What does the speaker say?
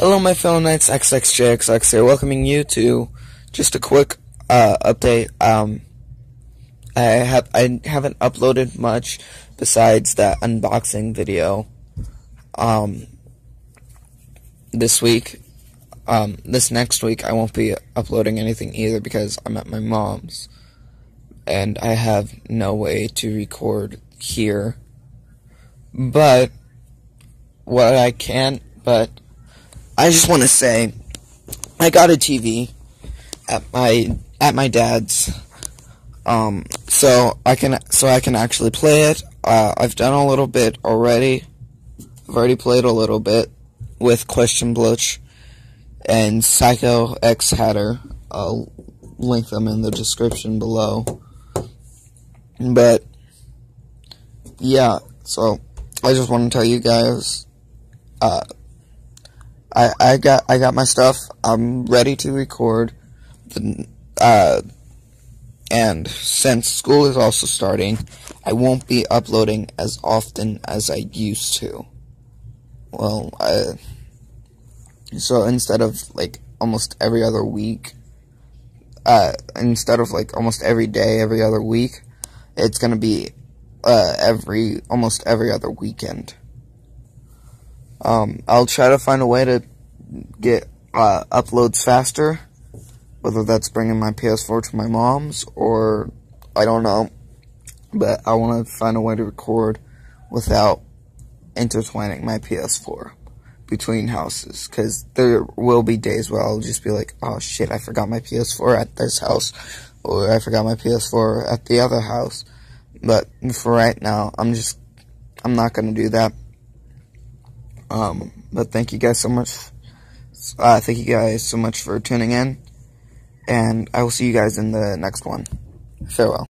Hello, my fellow knights, XXJXX here, welcoming you to just a quick uh, update. Um, I have I haven't uploaded much besides that unboxing video. Um, this week, um, this next week, I won't be uploading anything either because I'm at my mom's, and I have no way to record here. But what I can, but I just want to say, I got a TV at my at my dad's, um, so I can so I can actually play it. Uh, I've done a little bit already. I've already played a little bit with Question Blouch and Psycho X Hatter. I'll link them in the description below. But yeah, so I just want to tell you guys, uh, I I got I got my stuff. I'm ready to record. The, uh, and since school is also starting, I won't be uploading as often as I used to. Well, I, so instead of like almost every other week, uh, instead of like almost every day, every other week, it's gonna be uh, every almost every other weekend. Um, I'll try to find a way to get uh, uploads faster, whether that's bringing my PS4 to my mom's or I don't know, but I want to find a way to record without intertwining my PS4 between houses because there will be days where I'll just be like, oh shit, I forgot my PS4 at this house or I forgot my PS4 at the other house. But for right now, I'm just, I'm not going to do that. Um, but thank you guys so much. Uh, thank you guys so much for tuning in. And I will see you guys in the next one. Farewell.